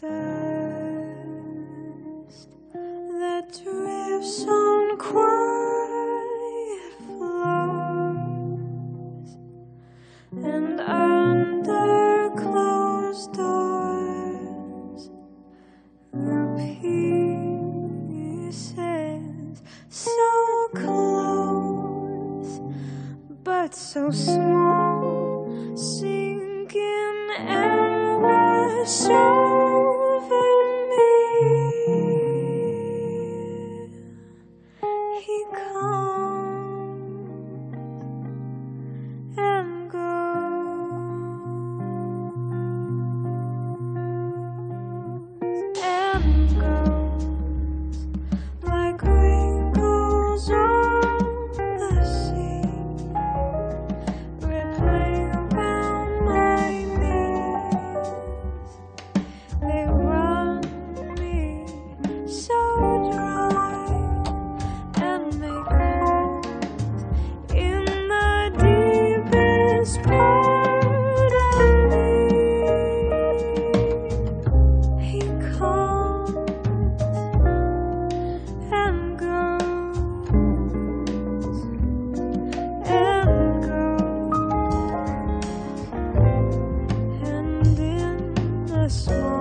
dust that drifts on quiet floors and under closed doors the pieces so close but so small sinking endless small